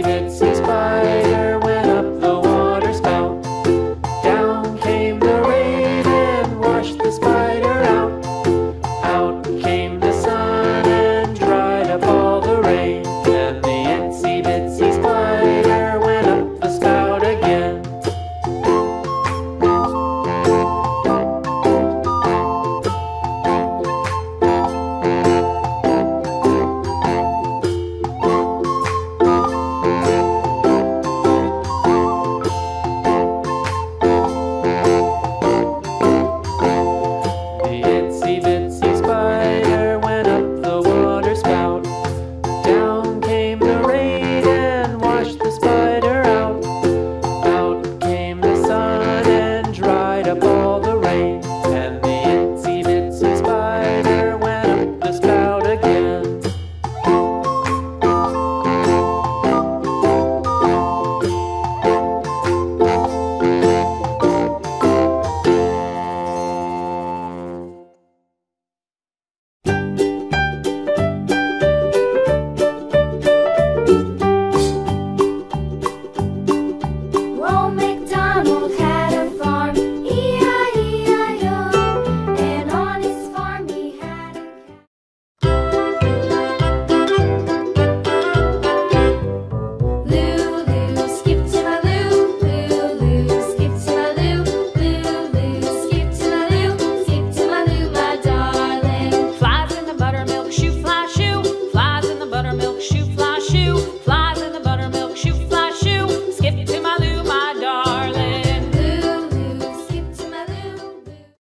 It's it cease.